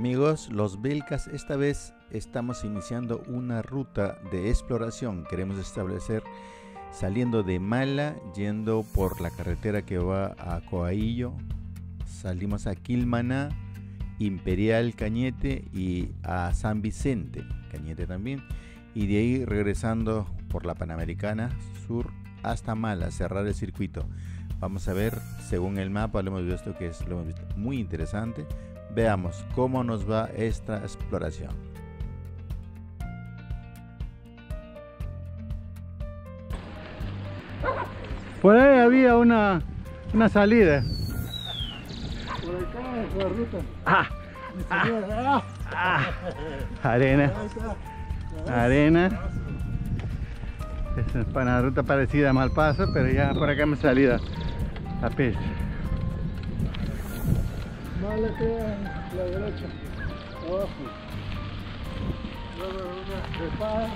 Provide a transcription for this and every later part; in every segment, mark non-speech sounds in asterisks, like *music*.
amigos, los Belcas esta vez estamos iniciando una ruta de exploración. Queremos establecer saliendo de Mala, yendo por la carretera que va a Coaillo, salimos a Quilmaná, Imperial Cañete y a San Vicente, Cañete también, y de ahí regresando por la Panamericana Sur hasta Mala, cerrar el circuito. Vamos a ver, según el mapa, lo hemos visto que es lo muy interesante. Veamos cómo nos va esta exploración. Por ahí había una, una salida. Por acá es la ruta. Ah, Ah, ah, arena, arena. Es una ruta parecida a Malpaso, pero ya por acá me salida a pez. Mala queda en la derecha. Abajo. Luego una trepada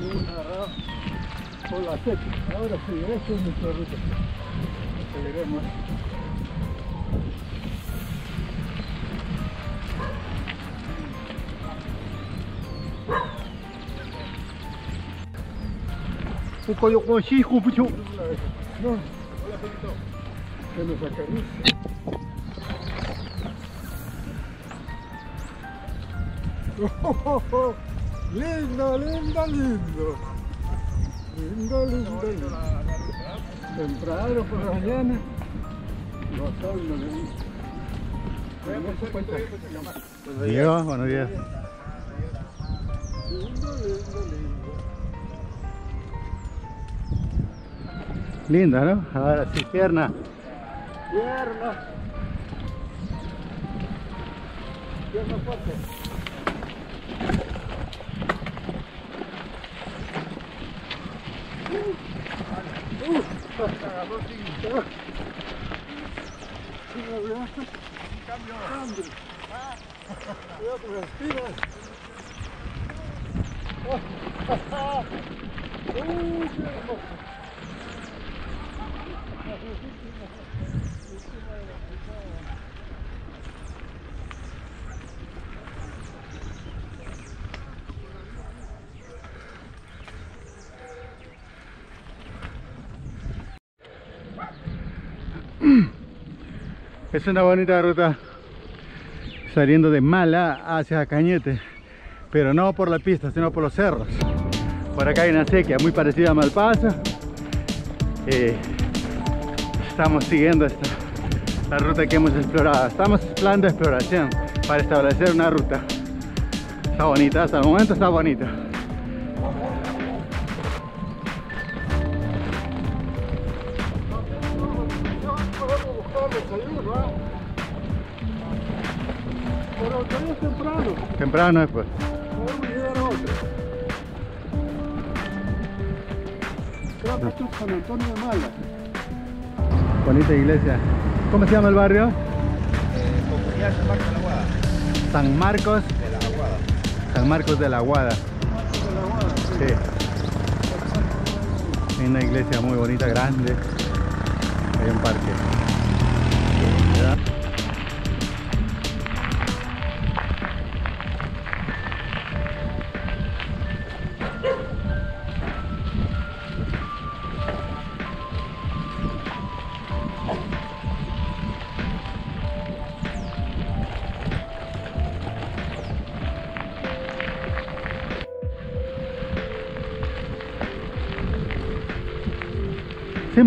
y un agarrado por la seca. Ahora sí, esa es nuestra ruta. Aceleremos. Uko yoko shi kupucho. No. Se nos acaricia. *laughs* Oh, oh, lindo, lindo, lindo. Lindo, lindo, lindo. Temprano por la mañana. Días, buenos días. Lindo, lindo, lindo. Linda, ¿no? Ahora sí, pierna. Pierna. Pierna fuerte. Uh, uh, agarró sin- ah. Sin avión. Cambio. Ah. Cuidado con las qué hermoso. Es una bonita ruta saliendo de Mala hacia Cañete, pero no por la pista, sino por los cerros. Por acá hay una sequía muy parecida a Malpaso. Eh, estamos siguiendo esta, la ruta que hemos explorado. Estamos plan de exploración para establecer una ruta. Está bonita, hasta el momento está bonita. Esto es San Antonio de Mala. Bonita iglesia. ¿Cómo se llama el barrio? Comunidad San Marcos de la Aguada, San Marcos de la Aguada. Aguada. San Marcos de la Aguada. De la Guada, sí. Sí. Una iglesia muy bonita, grande. Hay un parque.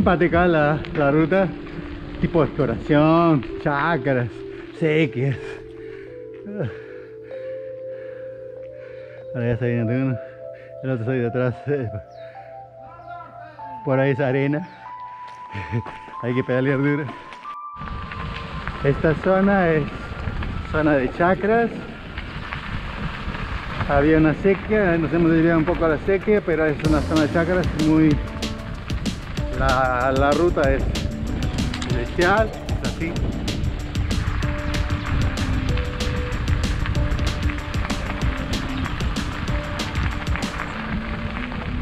Simpática la, la ruta, tipo de exploración, chacras, sequias. Ahora ya está viendo uno, el otro está ahí detrás. eh, Por ahí es arena, *laughs* hay que pedalear duro. Esta zona es zona de chacras. Había una sequía, nos hemos desviado un poco a la sequía, pero es una zona de chacras muy la, la ruta es celestial, es así.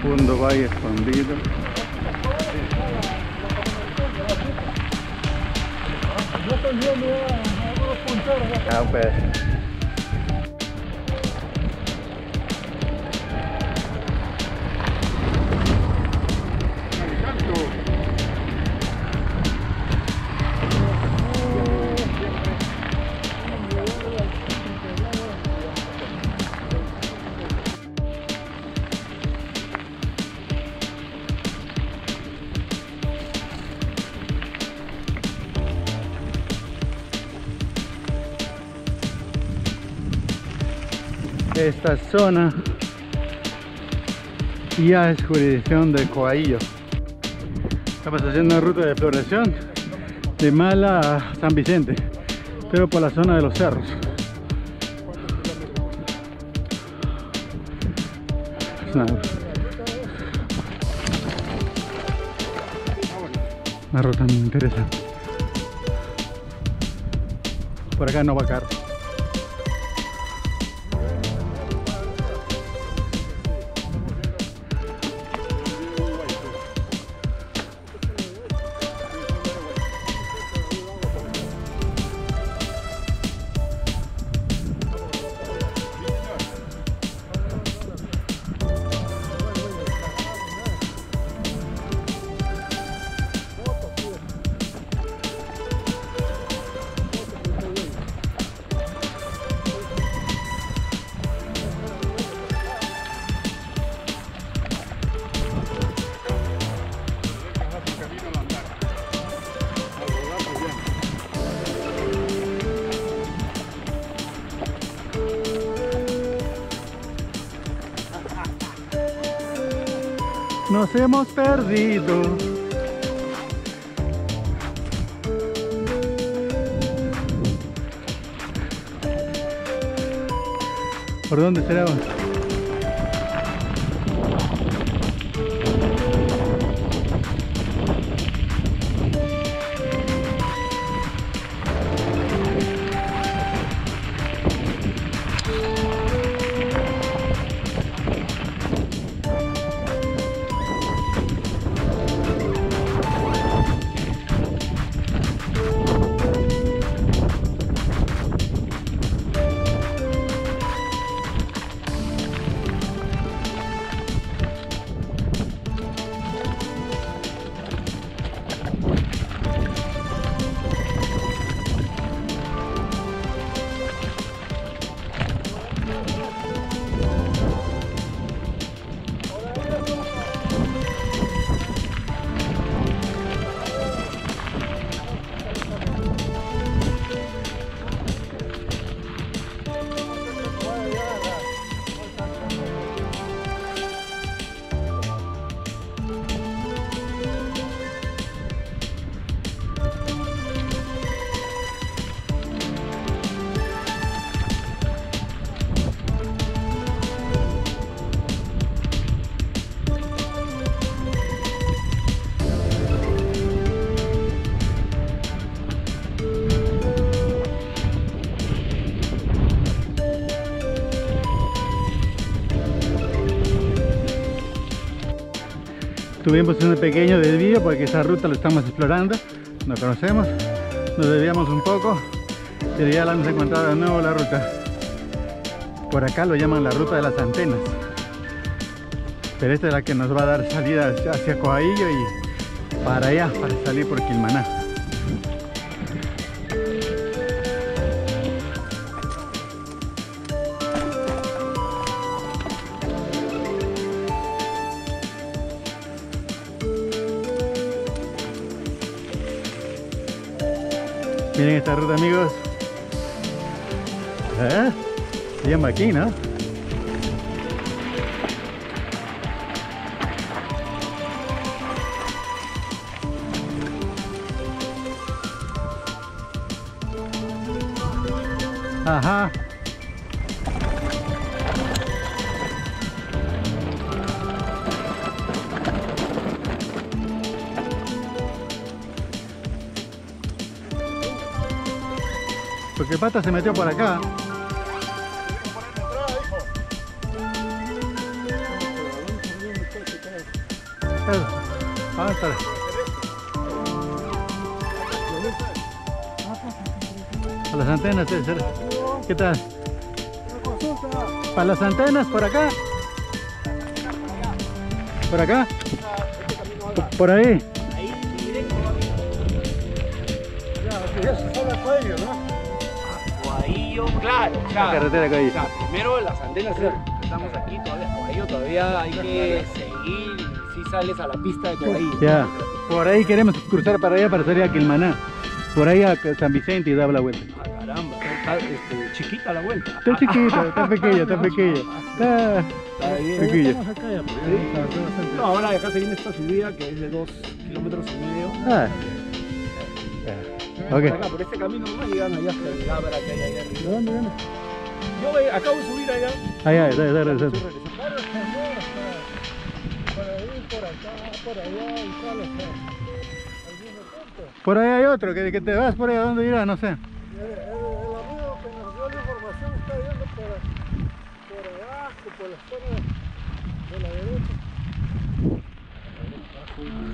Fundo Valle escondido. Yo estoy esta zona ya es jurisdicción de Coaillo. Estamos haciendo una ruta de exploración de Mala a San Vicente, pero por la zona de los cerros. una, una ruta muy interesante. Por acá no va caer. Nos hemos perdido. ¿Por dónde será? Tuvimos un pequeño desvío porque esa ruta la estamos explorando, no conocemos, nos desviamos un poco, pero ya la hemos encontrado de nuevo la ruta. Por acá lo llaman la ruta de las antenas. Pero esta es la que nos va a dar salida hacia Coaillo y para allá, para salir por Quilmaná. Amigos. ¿Eh? Bien aquí, ¿no? Ajá. Porque Pata se metió por acá. Ah. A las antenas, ¿qué tal? Para las antenas, por acá. Por acá. Por ahí. Claro, La carretera que hay. primero las antenas, estamos aquí todavía, todavía hay que seguir, si sales a la pista de. Ya, por ahí queremos cruzar para allá para salir a Quilmaná. Por ahí a San Vicente y dar la vuelta. Ah, caramba, está este, chiquita la vuelta. Está chiquito, está pequeño, está pequeño. Está Está bien. pequeño. Estamos acá ya, pero Sí. ya vamos a hacer No, ahora de acá se viene esta subida que es de 2 kilómetros y medio. Ah. Por Ok. acá, por este camino nomás llegan allá hasta el Labra que hay allá arriba. ¿De dónde viene? Yo eh, acabo de subir allá. Ahí, ahí, regresando. Claro, señor, hasta para ir por acá, por allá y punto. Por ahí hay otro, que, que te vas por ahí, ¿a dónde irás? No sé. El, el, el amigo que nos dio la información está yendo por, por abajo, por la zona de la derecha.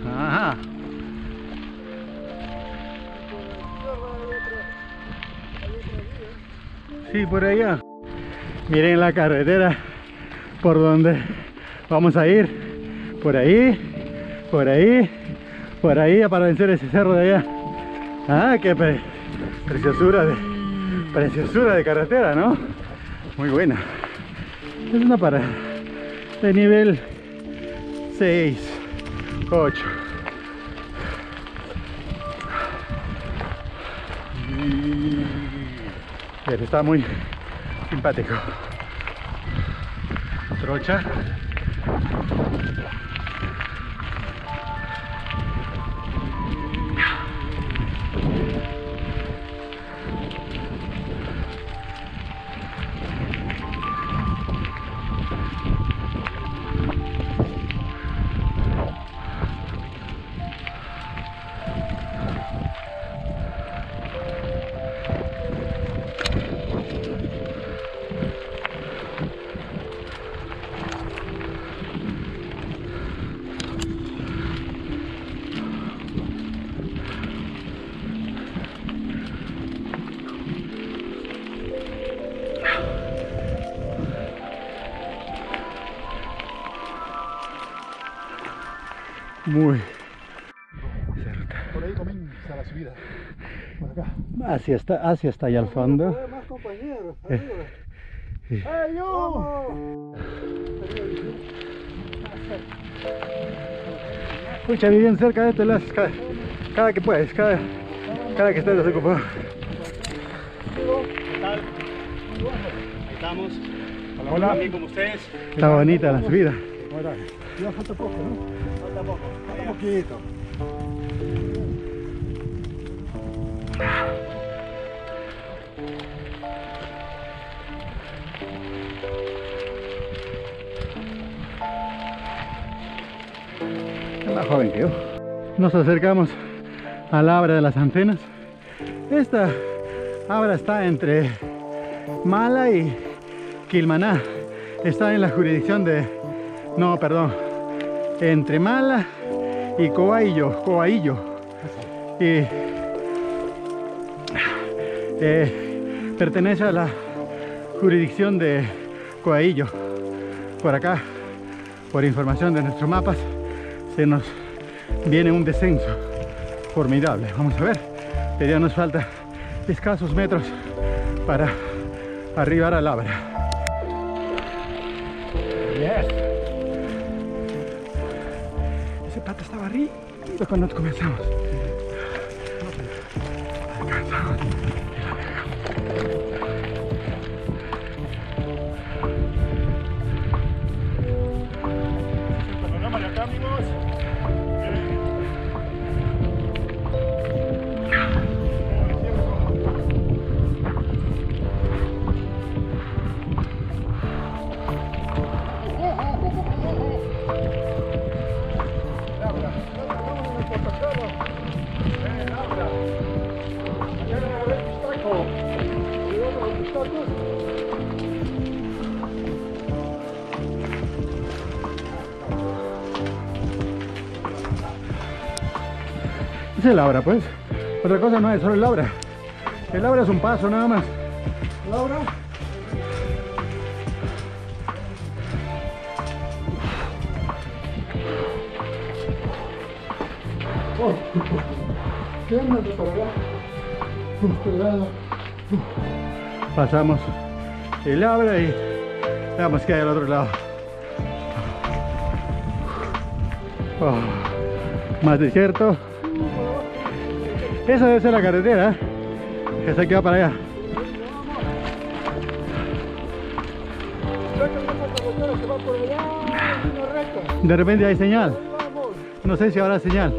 Ajá. Sí, por allá. Miren la carretera por donde vamos a ir. Por ahí, por ahí, por ahí para vencer ese cerro de allá. Ah, qué pre- preciosura de preciosura de carretera, ¿no? Muy buena. Es una parada de nivel 6, 8. Está muy simpático. Trocha. Muy cerca. Por ahí comienza la subida. Por acá. Hacia está, hacia está allá al fondo. Hay más compañeros. Eh, sí. ¡Hey, yo! Escucha, bien cerca de este las cada, cada que puedes, cada, cada que estés desocupado. ¿Qué tal? Ahí estamos. Hola. También como ustedes. Está bonita la subida. Ahora, ya falta poco, ¿no? Falta poco. Poquito. Más joven que yo. Nos acercamos a la Abra de las Antenas. Esta Abra está entre Mala y Quilmaná. Está en la jurisdicción de... No, perdón. Entre Mala y Coaillo. Coaillo. Y... eh, pertenece a la jurisdicción de Coaillo. Por acá, por información de nuestros mapas, se nos viene un descenso formidable. Vamos a ver, pero ya nos falta escasos metros para arribar al Abra. Yes. Pata estaba arriba cuando comenzamos. El Abra, pues. Otra cosa no es solo el Abra. El Abra es un paso nada más. Laura. Oh, ¿Qué andas para allá? Cuidado. Pasamos el Abra y veamos qué hay al otro lado. Oh, más desierto. Esa debe ser la carretera ¿eh? Esa que va para allá. De repente hay señal. No sé si habrá señal.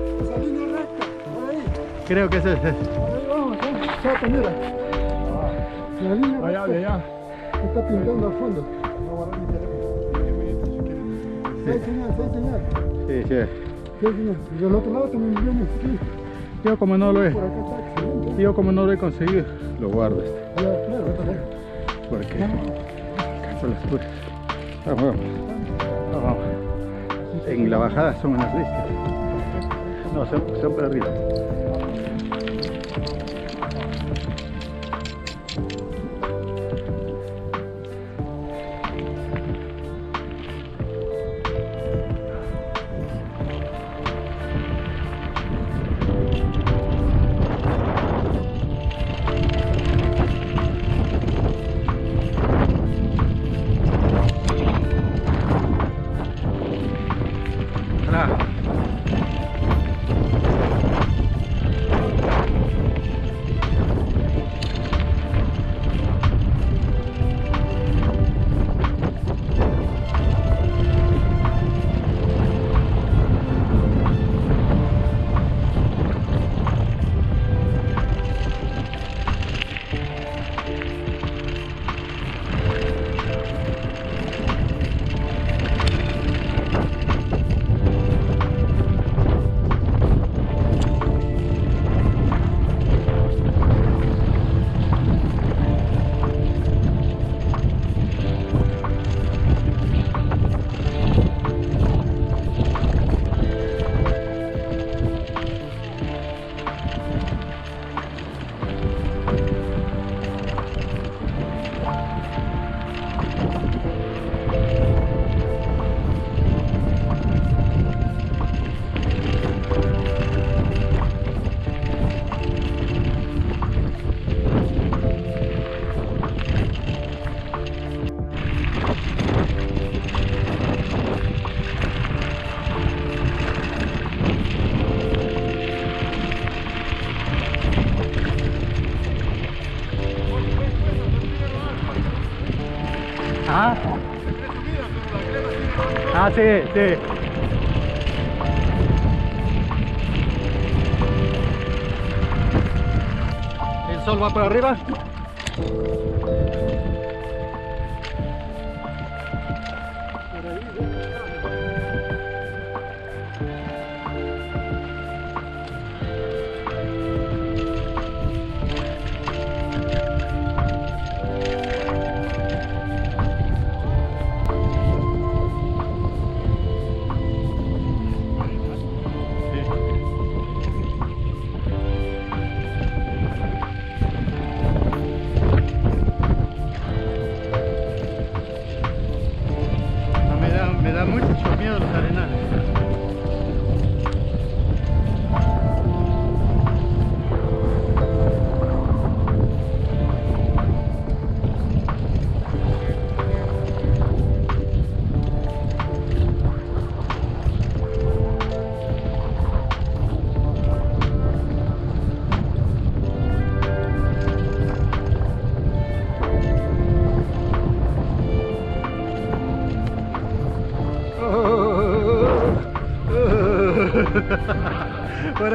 Creo que es ese. Allá, allá. Está pintando al fondo. Sí, sí, sí. Sí, sí. Del otro lado también viene sí. Yo como no lo he, yo como no lo he conseguido, lo guardo este. Claro. Porque son las puras. Vamos, vamos. Vamos. En la bajada son unas bestias. No, son, son para arriba. Ah, sí, sí. El sol va por arriba.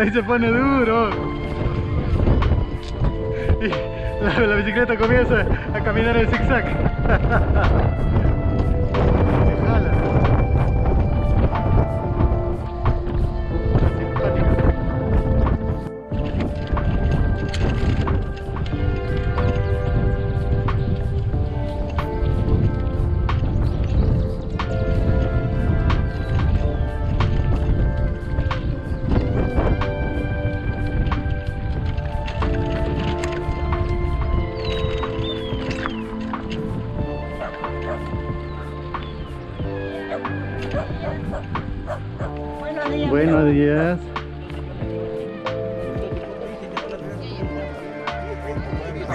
Ahí se pone duro. Y la, bicicleta comienza a caminar en zigzag. *laughs*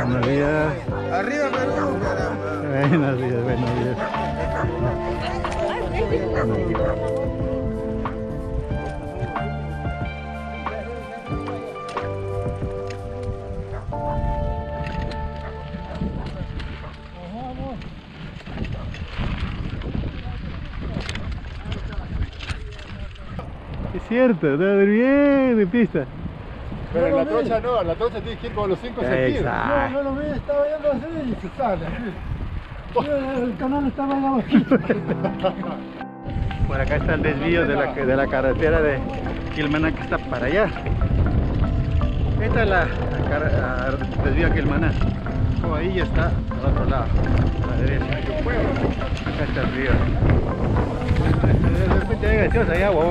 Buenos días. Arriba, Perú. Buenos días, buenos días. Buenos. Es cierto, debe haber bien de pista. Pero en la trocha no, en la trocha tienes que ir con los 5 sentidos. Exacto. No, yo lo vi, estaba yendo así y se sale. Mira, El canal estaba ahí abajito. *laughs* Por acá está el desvío de la, de la carretera de Quilmaná que está para allá. Esta es la, la desvío a Quilmaná. Como ahí ya está al otro lado, a la derecha. Acá está el río. De repente hay gaseosa hay agua.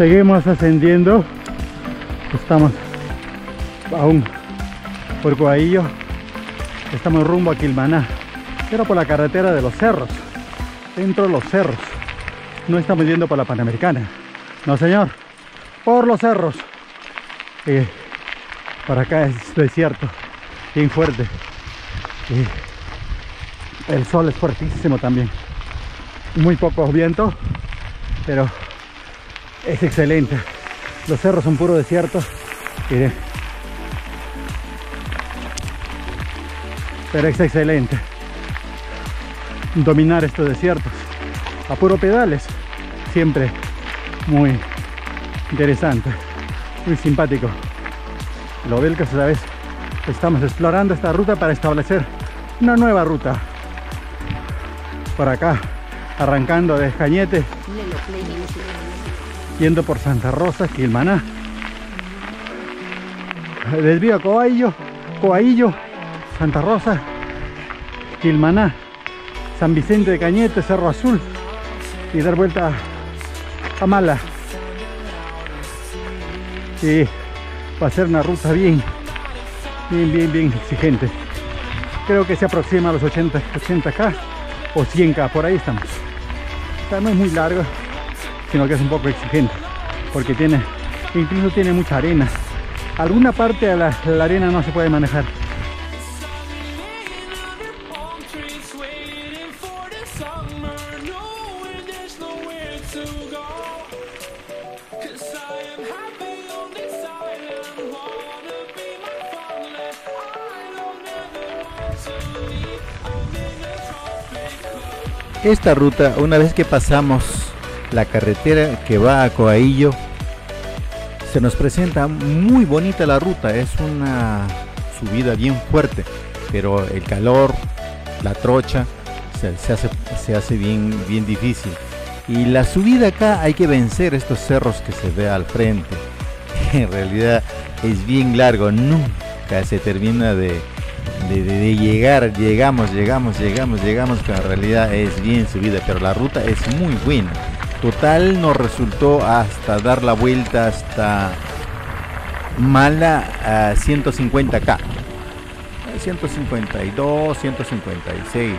Seguimos ascendiendo. Estamos aún por Coahillo. Estamos rumbo a Quilmaná. Pero por la carretera de los cerros. Dentro de los cerros. No estamos yendo por la Panamericana. No, señor. Por los cerros. Y por acá es desierto. Bien fuerte. Y el sol es fuertísimo también. Muy poco viento. Pero es excelente. Los cerros son puro desierto. Miren. Pero es excelente dominar estos desiertos a puro pedales. Siempre muy interesante, muy simpático. Lo del que sabes, estamos explorando esta ruta para establecer una nueva ruta. Por acá, arrancando de Cañete, yendo por Santa Rosa, Quilmaná. Desvío a Coaillo, Coaillo, Santa Rosa, Quilmaná, San Vicente de Cañete, Cerro Azul y dar vuelta a Mala. Y va a ser una ruta bien, bien, bien, bien exigente. Creo que se aproxima a los 80, 80k o 100k, por ahí estamos. O no es muy largo, sino que es un poco exigente, porque tiene, incluso tiene mucha arena. Alguna parte de la, la arena no se puede manejar. Esta ruta, una vez que pasamos la carretera que va a Coaillo, se nos presenta muy bonita la ruta. Es una subida bien fuerte, pero el calor, la trocha, se, hace, se hace bien, bien difícil. Y la subida acá hay que vencer estos cerros que se ve al frente. *laughs* En realidad es bien largo, nunca se termina de, de, de- de llegar, llegamos, llegamos, llegamos, llegamos, que en realidad es bien subida, pero la ruta es muy buena. Total nos resultó hasta dar la vuelta hasta Mala a 150k. 152, 156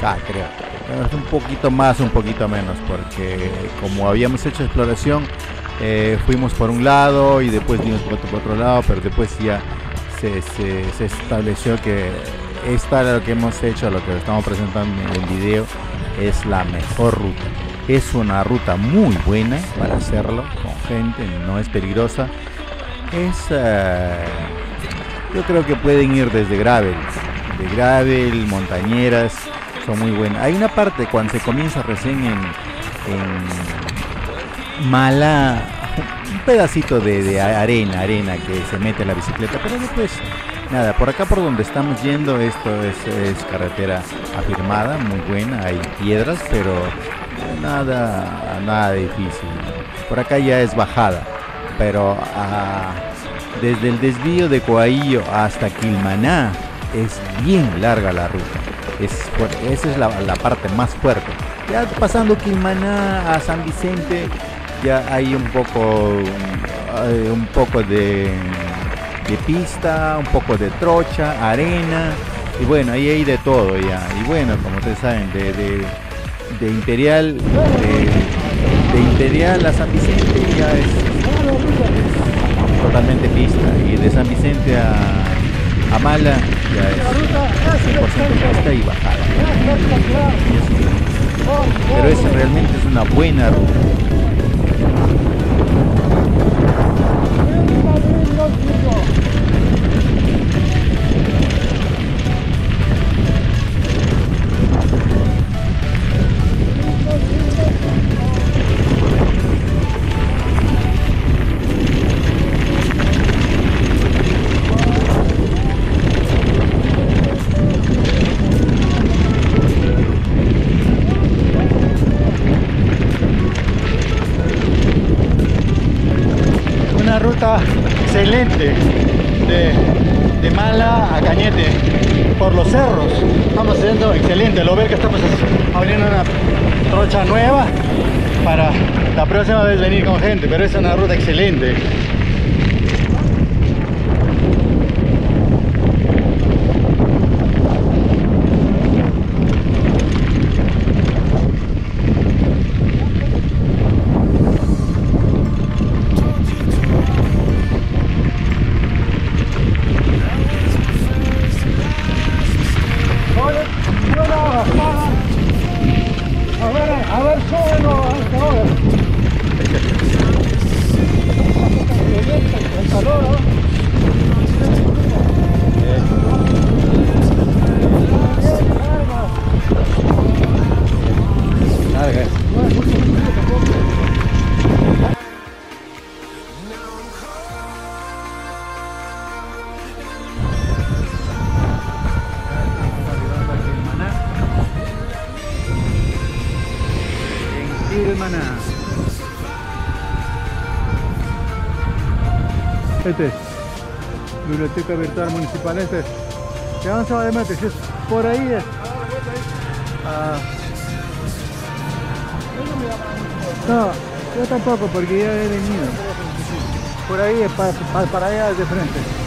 k creo. Un poquito más, un poquito menos, porque como habíamos hecho exploración, eh, fuimos por un lado y después vimos por otro, por otro lado, pero después ya se, se- se estableció que esta lo que hemos hecho, lo que estamos presentando en el video, es la mejor ruta. Es una ruta muy buena para hacerlo con gente, no es peligrosa Es, ah, yo creo que pueden ir desde gravel, de gravel, montañeras, son muy buenas. Hay una parte cuando se comienza recién en, en Mala, un pedacito de, de arena, arena que se mete la bicicleta, pero después nada, por acá por donde estamos yendo, esto es, es carretera afirmada, muy buena, hay piedras, pero nada, nada difícil. Por acá ya es bajada, pero ah, desde el desvío de Coaillo hasta Quilmaná es bien larga la ruta. Es, esa es la, la parte más fuerte. Ya pasando Quilmaná a San Vicente, ya hay un poco, un poco de, de pista, un poco de trocha, arena, y bueno, ahí hay de todo ya. Y bueno, como ustedes saben, de, de Imperial, de, Imperial a San Vicente ya es, totalmente pista, y de San Vicente a, a Mala ya es 100% pista y bajada. Pero es realmente es una buena ruta. De, de Mala a Cañete por los cerros. Estamos haciendo excelente. Lo ver que estamos abriendo una trocha nueva para la próxima vez venir con gente, pero es una ruta excelente. A ver, Virtual Municipal. Este es. ¿Ya dónde se va de meter? Si es por ahí es. Ah. No, yo tampoco porque ya he venido. Por ahí es para, para allá de frente.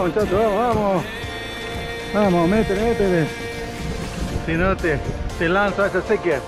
vamos muchachos, vamos, vamos. Vamos, métele, métele. Si no te, te lanza esa sequía.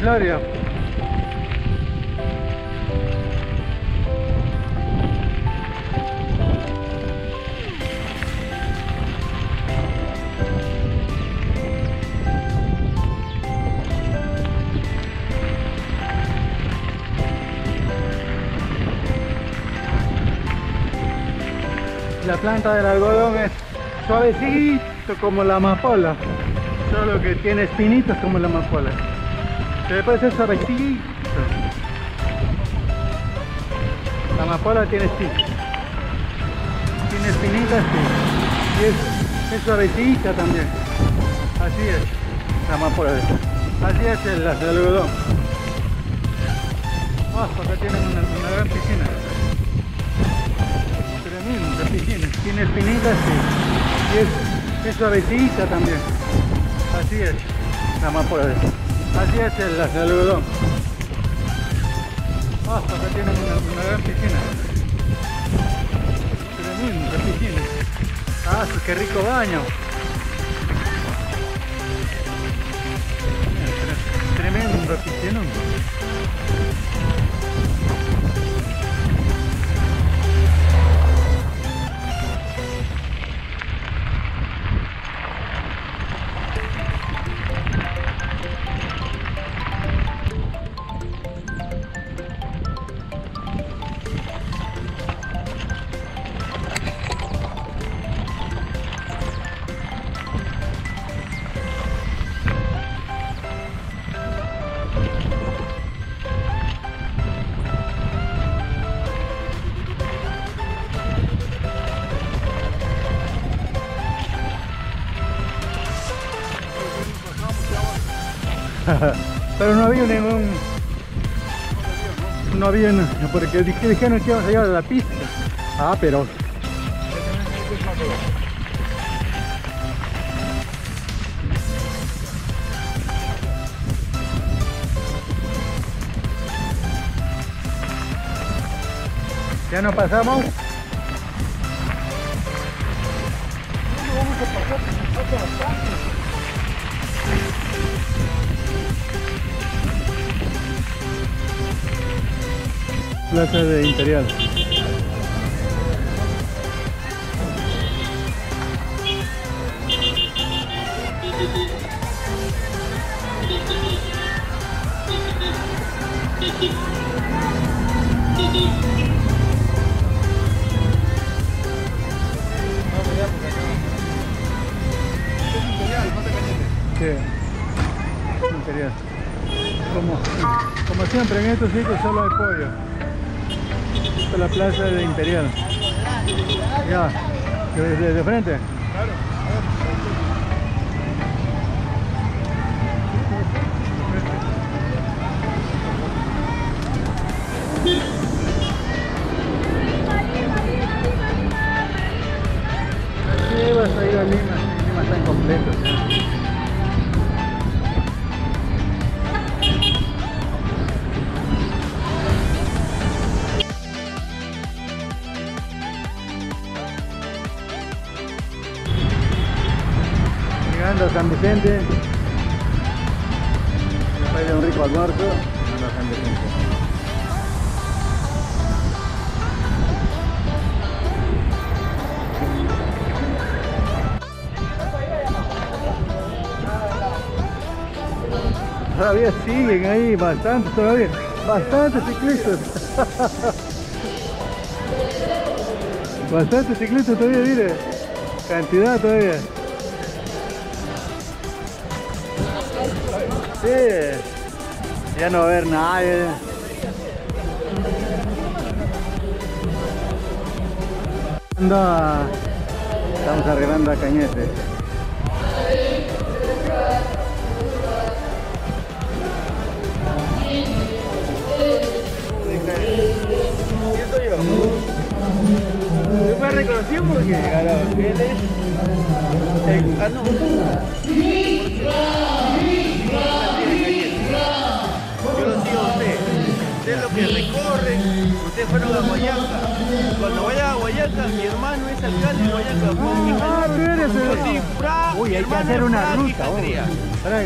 En. La planta del algodón es suavecito como la amapola, solo que tiene espinitos como la amapola. Le puede ser suavecito. La amapola tiene espinas. Tiene espinitas sí. y es, suavecita también. Así es la amapola. Así es el, el algodón. Ah, acá tienen una, gran piscina. Tremenda piscina. Tiene espinitas sí. y es, es suavecita también. Así es la amapola. Así es el, algodón. Ah, acá tienen una, gran piscina. Tremenda piscina. Ah, qué rico baño. Tremendo piscina. Porque dije- dijeron que íbamos a llegar a la pista. Ah, pero. Ya no pasamos. Plaza de Imperial. Como, como siempre en estos sitios solo hay pollo. La plaza de Imperial. Ya, desde de frente. Sí, bastantes todavía, bastantes ciclistas. bastantes ciclistas todavía, mire, cantidad todavía. Sí, ya no va a haber nadie. Anda, estamos arreglando a Cañete. Reconocido porque fieles. Ah, no. Lo que recorre, fueron a Guayaca. Cuando vayan a Guayaca, mi hermano es alcalde de Guayaca. Ah, tú eres el- Yo sí, Fra, Uy, mi hay que hacer una ruta.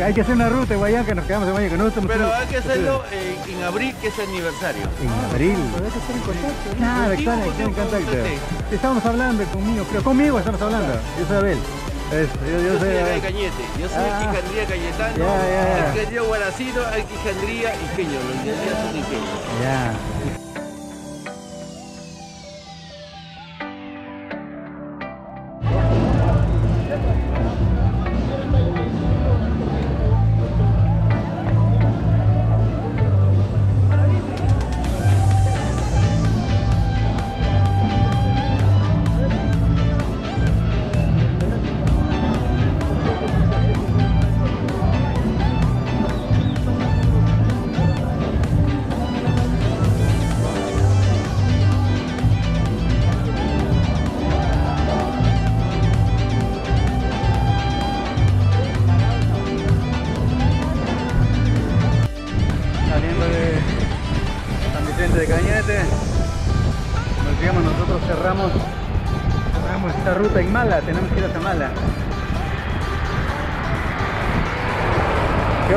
Hay que hacer una ruta en Guayaca, nos quedamos en Guayaca. No, estamos- Pero hay que hacerlo en, en abril, que es aniversario. En abril. Claro, en contacto. Estamos hablando conmigo, creo. Conmigo estamos hablando. Yo soy Abel. Es- yo, yo Yo soy soy de acá de Abel. Cañete. Yo soy Ah. Quijandría Cayetano. El Guaracino, Quijandría Iqueño. Los son iqueños. Ya.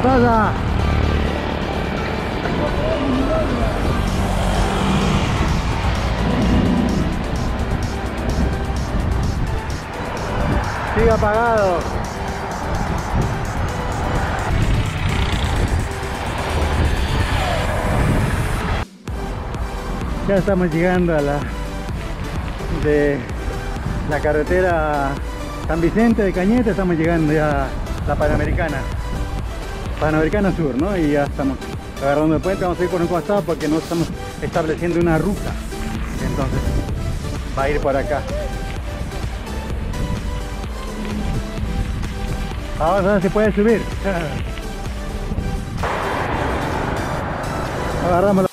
Pasa? Sigue apagado. Ya estamos llegando a la de la carretera San Vicente de Cañete, estamos llegando ya a la Panamericana. Panamericana Sur, ¿no? Y ya estamos agarrando el puente, vamos a ir por un costado porque no estamos estableciendo una ruta. Entonces, va a ir por acá. Vamos a ver si puede subir. *laughs* Agarramos la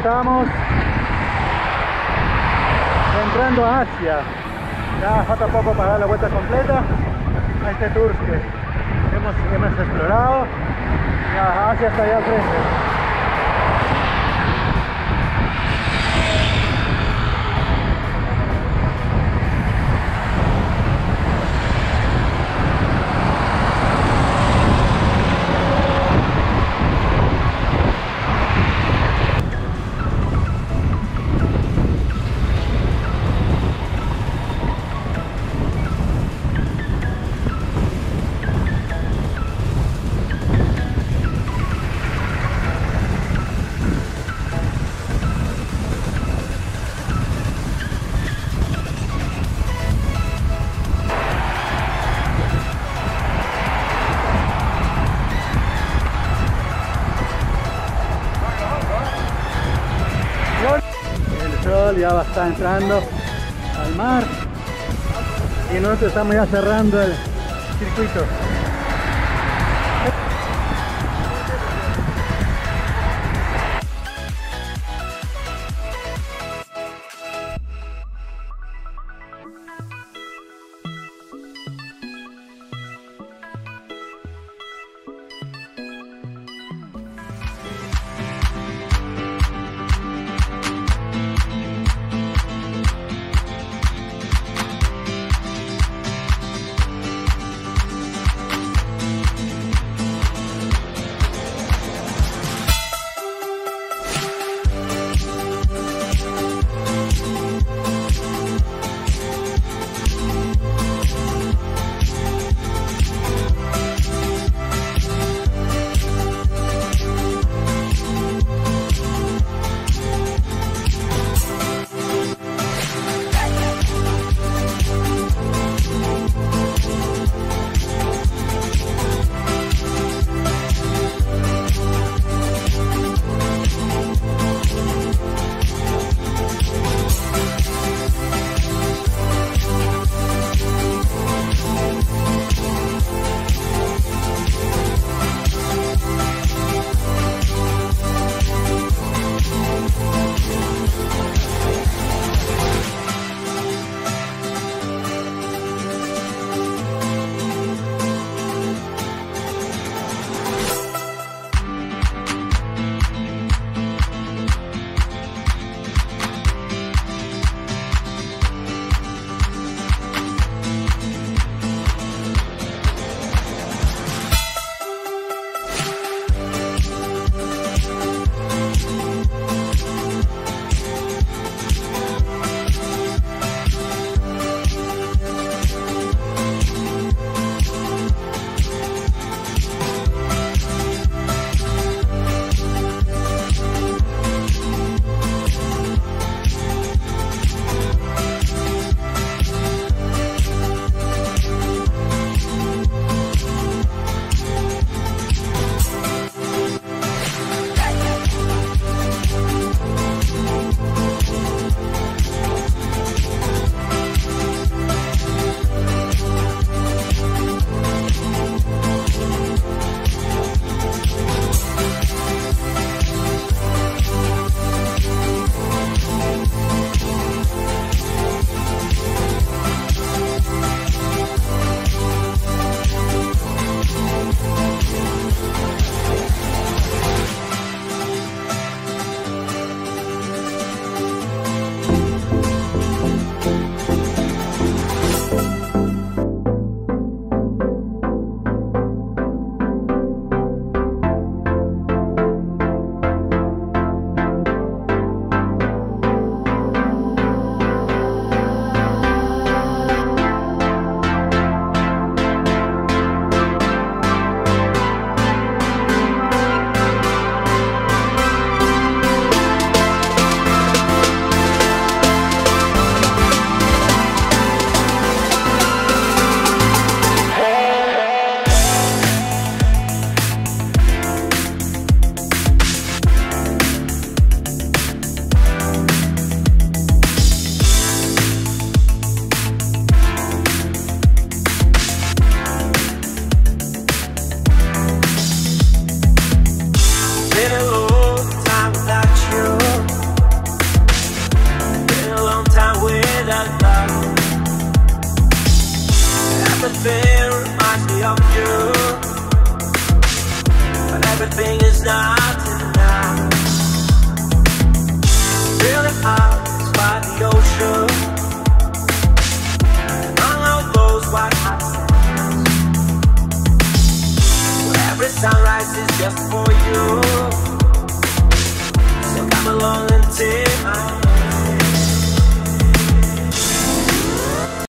estamos entrando a Asia. Ya falta poco para dar la vuelta completa a este tour que hemos, hemos explorado. Ya Asia está allá al frente. Ya va a estar entrando al mar y nosotros estamos ya cerrando el circuito.